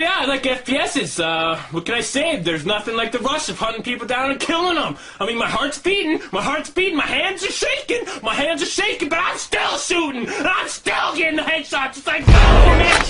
Yeah, I like FPSs. Uh, what can I say? There's nothing like the rush of hunting people down and killing them. I mean, my heart's beating, my heart's beating, my hands are shaking, my hands are shaking, but I'm still shooting, and I'm still getting the headshots. It's like, oh man!